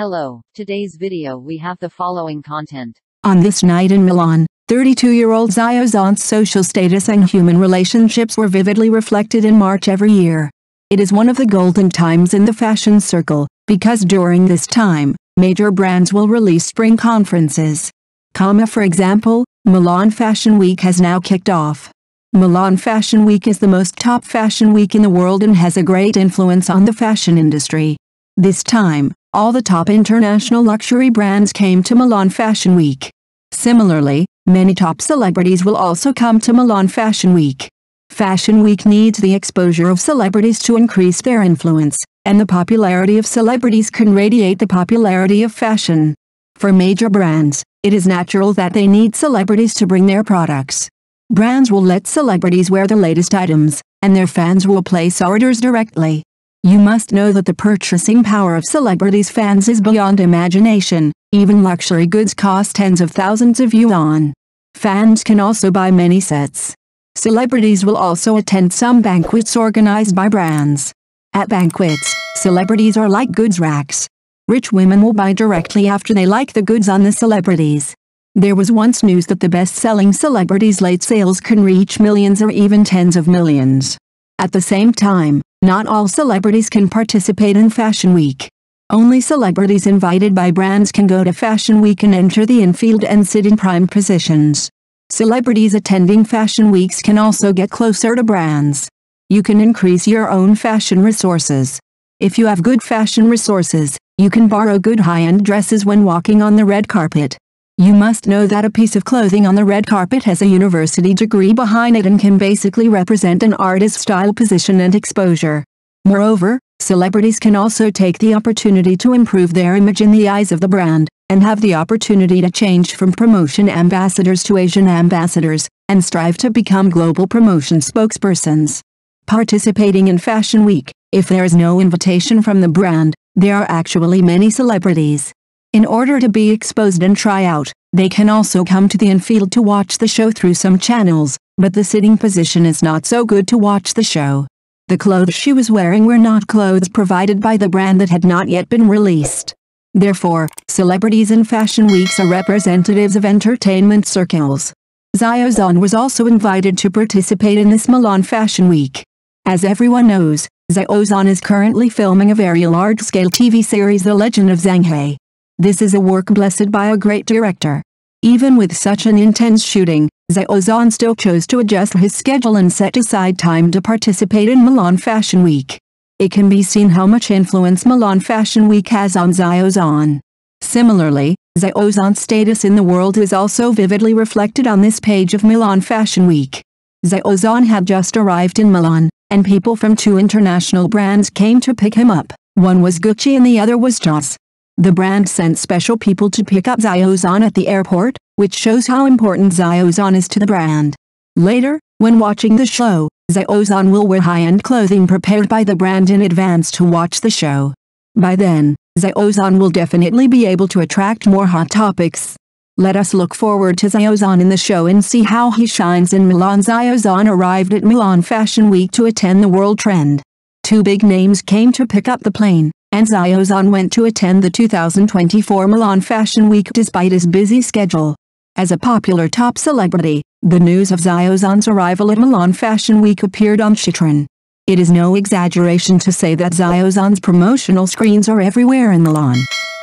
Hello, today's video we have the following content. On this night in Milan, 32-year-old Xiao Zhan's social status and human relationships were vividly reflected in March every year. It is one of the golden times in the fashion circle, because during this time, major brands will release spring conferences. Comma for example, Milan Fashion Week has now kicked off. Milan Fashion Week is the most top fashion week in the world and has a great influence on the fashion industry. This time, all the top international luxury brands came to Milan Fashion Week. Similarly, many top celebrities will also come to Milan Fashion Week. Fashion Week needs the exposure of celebrities to increase their influence, and the popularity of celebrities can radiate the popularity of fashion. For major brands, it is natural that they need celebrities to bring their products. Brands will let celebrities wear the latest items, and their fans will place orders directly. You must know that the purchasing power of celebrities' fans is beyond imagination, even luxury goods cost tens of thousands of yuan. Fans can also buy many sets. Celebrities will also attend some banquets organized by brands. At banquets, celebrities are like goods racks. Rich women will buy directly after they like the goods on the celebrities. There was once news that the best-selling celebrities' late sales can reach millions or even tens of millions. At the same time, not all celebrities can participate in Fashion Week. Only celebrities invited by brands can go to Fashion Week and enter the infield and sit in prime positions. Celebrities attending Fashion Weeks can also get closer to brands. You can increase your own fashion resources. If you have good fashion resources, you can borrow good high-end dresses when walking on the red carpet. You must know that a piece of clothing on the red carpet has a university degree behind it and can basically represent an artist's style position and exposure. Moreover, celebrities can also take the opportunity to improve their image in the eyes of the brand, and have the opportunity to change from promotion ambassadors to Asian ambassadors, and strive to become global promotion spokespersons. Participating in Fashion Week, if there is no invitation from the brand, there are actually many celebrities. In order to be exposed and try out, they can also come to the infield to watch the show through some channels, but the sitting position is not so good to watch the show. The clothes she was wearing were not clothes provided by the brand that had not yet been released. Therefore, celebrities in fashion weeks are representatives of entertainment circles. Xiao Zhan was also invited to participate in this Milan Fashion Week. As everyone knows, Xiao Zhan is currently filming a very large-scale TV series The Legend of Zang Hai. This is a work blessed by a great director. Even with such an intense shooting, Xiao Zhan still chose to adjust his schedule and set aside time to participate in Milan Fashion Week. It can be seen how much influence Milan Fashion Week has on Xiao Zhan. Similarly, Xiao Zhan's status in the world is also vividly reflected on this page of Milan Fashion Week. Xiao Zhan had just arrived in Milan, and people from two international brands came to pick him up. One was Gucci and the other was Tod's. The brand sent special people to pick up Xiao Zhan at the airport, which shows how important Xiao Zhan is to the brand. Later, when watching the show, Xiao Zhan will wear high-end clothing prepared by the brand in advance to watch the show. By then, Xiao Zhan will definitely be able to attract more hot topics. Let us look forward to Xiao Zhan in the show and see how he shines in Milan. Xiao Zhan arrived at Milan Fashion Week to attend the world trend. Two big names came to pick up the plane and Xiao Zhan went to attend the 2024 Milan Fashion Week despite his busy schedule. As a popular top celebrity, the news of Xiao Zhan's arrival at Milan Fashion Week appeared on Citron. It is no exaggeration to say that Xiao Zhan's promotional screens are everywhere in Milan.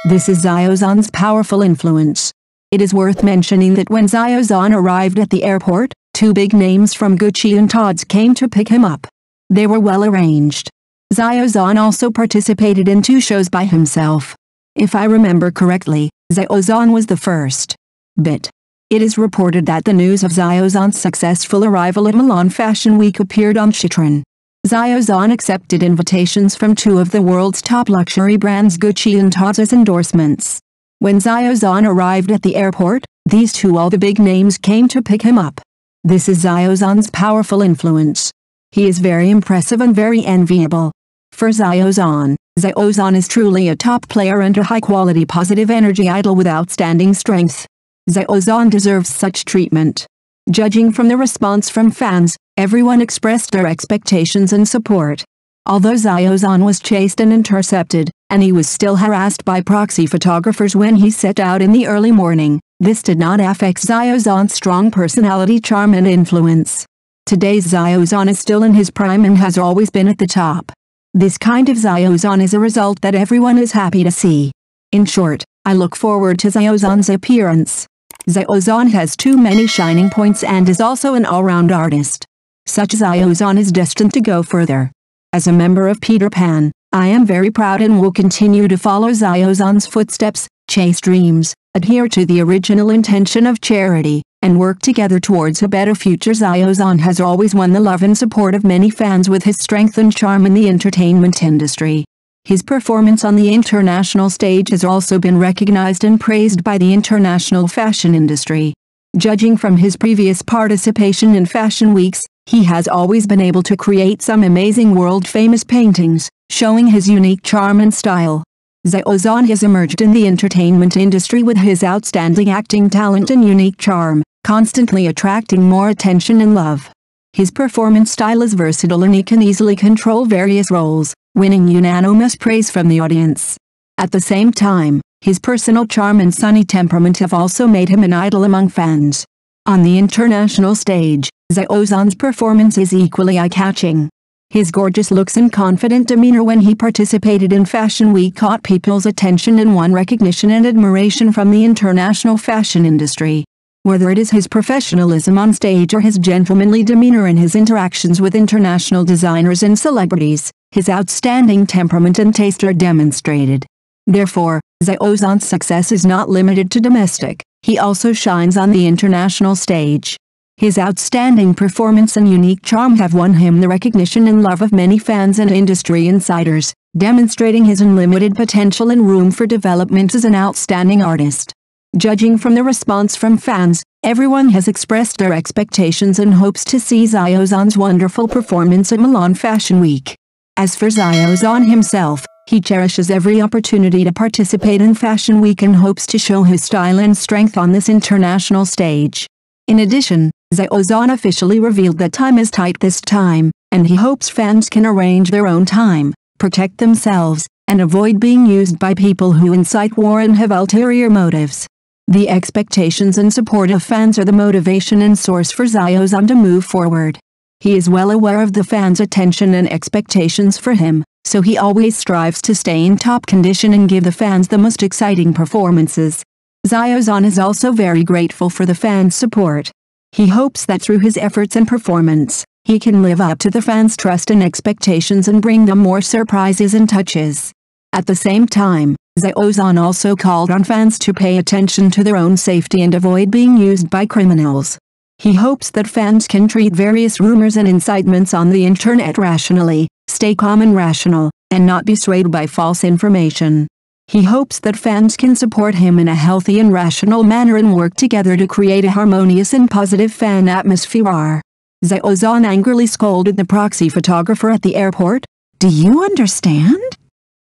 This is Xiao Zhan's powerful influence. It is worth mentioning that when Xiao Zhan arrived at the airport, two big names from Gucci and Tod's came to pick him up. They were well arranged. Xiao Zhan also participated in two shows by himself. If I remember correctly, Xiao Zhan was the first. Bit. It is reported that the news of Xiao Zhan's successful arrival at Milan Fashion Week appeared on Citron. Xiao Zhan accepted invitations from two of the world's top luxury brands Gucci and Tod's as endorsements. When Xiao Zhan arrived at the airport, these two all the big names came to pick him up. This is Xiao Zhan's powerful influence. He is very impressive and very enviable. For Xiao Zhan, Ziozan is truly a top player and a high-quality positive energy idol with outstanding strength. Xiao Zhan deserves such treatment. Judging from the response from fans, everyone expressed their expectations and support. Although Xiao Zhan was chased and intercepted, and he was still harassed by proxy photographers when he set out in the early morning, this did not affect Xiao Zhan's strong personality charm and influence. Today's Xiao Zhan is still in his prime and has always been at the top. This kind of Xiao Zhan is a result that everyone is happy to see. In short, I look forward to Xiao Zhan's appearance. Xiao Zhan has too many shining points and is also an all-round artist. Such Xiao Zhan is destined to go further. As a member of Peter Pan, I am very proud and will continue to follow Xiao Zhan's footsteps, chase dreams, adhere to the original intention of charity, and work together towards a better future. Xiao Zhan has always won the love and support of many fans with his strength and charm in the entertainment industry. His performance on the international stage has also been recognized and praised by the international fashion industry. Judging from his previous participation in fashion weeks, he has always been able to create some amazing world-famous paintings, showing his unique charm and style. Xiao Zhan has emerged in the entertainment industry with his outstanding acting talent and unique charm, constantly attracting more attention and love. His performance style is versatile and he can easily control various roles, winning unanimous praise from the audience. At the same time, his personal charm and sunny temperament have also made him an idol among fans. On the international stage, Xiao Zhan's performance is equally eye-catching. His gorgeous looks and confident demeanor when he participated in Fashion Week caught people's attention and won recognition and admiration from the international fashion industry. Whether it is his professionalism on stage or his gentlemanly demeanor in his interactions with international designers and celebrities, his outstanding temperament and taste are demonstrated. Therefore, Xiao Zhan's success is not limited to domestic, he also shines on the international stage. His outstanding performance and unique charm have won him the recognition and love of many fans and industry insiders, demonstrating his unlimited potential and room for development as an outstanding artist. Judging from the response from fans, everyone has expressed their expectations and hopes to see Xiao Zhan's wonderful performance at Milan Fashion Week. As for Xiao Zhan himself, he cherishes every opportunity to participate in Fashion Week and hopes to show his style and strength on this international stage. In addition, Xiao Zhan officially revealed that time is tight this time, and he hopes fans can arrange their own time, protect themselves, and avoid being used by people who incite war and have ulterior motives. The expectations and support of fans are the motivation and source for Xiao Zhan to move forward. He is well aware of the fans' attention and expectations for him, so he always strives to stay in top condition and give the fans the most exciting performances. Xiao Zhan is also very grateful for the fans' support. He hopes that through his efforts and performance, he can live up to the fans' trust and expectations and bring them more surprises and touches. At the same time, Xiao Zhan also called on fans to pay attention to their own safety and avoid being used by criminals. He hopes that fans can treat various rumors and incitements on the internet rationally, stay calm and rational, and not be swayed by false information. He hopes that fans can support him in a healthy and rational manner and work together to create a harmonious and positive fan atmosphere. Xiao Zhan angrily scolded the proxy photographer at the airport. Do you understand?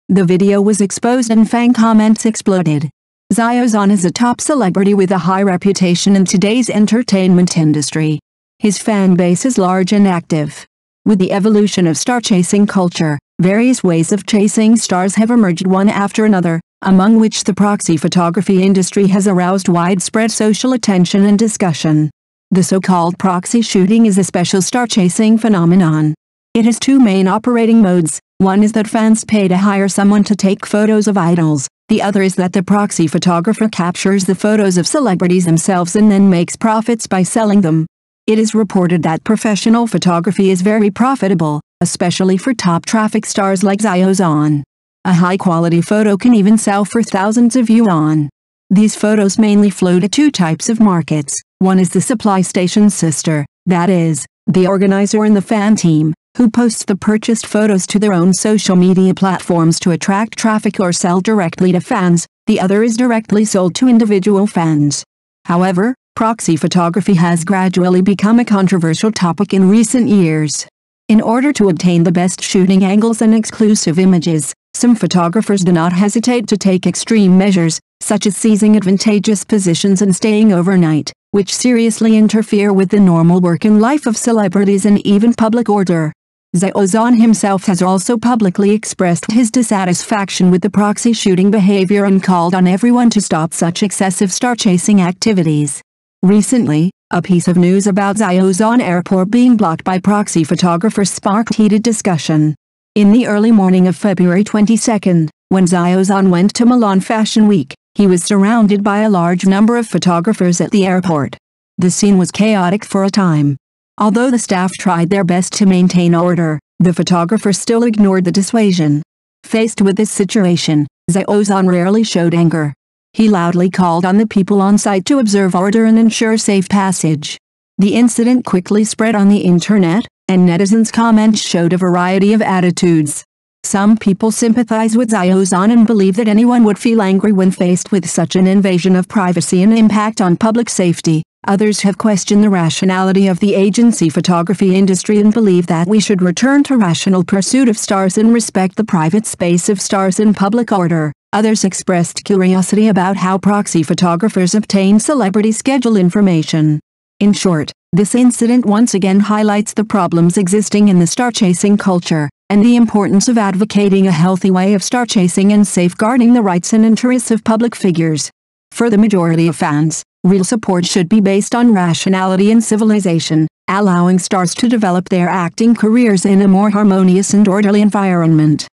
The video was exposed and fan comments exploded. Xiao Zhan is a top celebrity with a high reputation in today's entertainment industry. His fan base is large and active. With the evolution of star chasing culture, Various ways of chasing stars have emerged one after another, among which the proxy photography industry has aroused widespread social attention and discussion. The so-called proxy shooting is a special star chasing phenomenon. It has two main operating modes, one is that fans pay to hire someone to take photos of idols, the other is that the proxy photographer captures the photos of celebrities themselves and then makes profits by selling them. It is reported that professional photography is very profitable, especially for top traffic stars like Xiao Zhan. A high-quality photo can even sell for thousands of yuan. These photos mainly flow to two types of markets. One is the supply station sister, that is, the organizer and the fan team, who posts the purchased photos to their own social media platforms to attract traffic or sell directly to fans, the other is directly sold to individual fans. However, proxy photography has gradually become a controversial topic in recent years. In order to obtain the best shooting angles and exclusive images, some photographers do not hesitate to take extreme measures, such as seizing advantageous positions and staying overnight, which seriously interfere with the normal work and life of celebrities and even public order. Xiao Zhan himself has also publicly expressed his dissatisfaction with the proxy shooting behavior and called on everyone to stop such excessive star-chasing activities. Recently, a piece of news about Xiao Zhan Airport being blocked by proxy photographers sparked heated discussion. In the early morning of February 22, when Xiao Zhan went to Milan Fashion Week, he was surrounded by a large number of photographers at the airport. The scene was chaotic for a time. Although the staff tried their best to maintain order, the photographer still ignored the dissuasion. Faced with this situation, Xiao Zhan rarely showed anger. He loudly called on the people on site to observe order and ensure safe passage. The incident quickly spread on the internet, and netizens' comments showed a variety of attitudes. Some people sympathize with Xiao Zhan and believe that anyone would feel angry when faced with such an invasion of privacy and impact on public safety. Others have questioned the rationality of the agency photography industry and believe that we should return to rational pursuit of stars and respect the private space of stars in public order. Others expressed curiosity about how proxy photographers obtain celebrity schedule information. In short, this incident once again highlights the problems existing in the star-chasing culture and the importance of advocating a healthy way of star chasing and safeguarding the rights and interests of public figures. For the majority of fans, real support should be based on rationality and civilization, allowing stars to develop their acting careers in a more harmonious and orderly environment.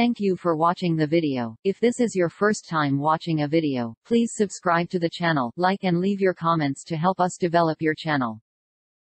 Thank you for watching the video. If this is your first time watching a video, please subscribe to the channel, like and leave your comments to help us develop your channel.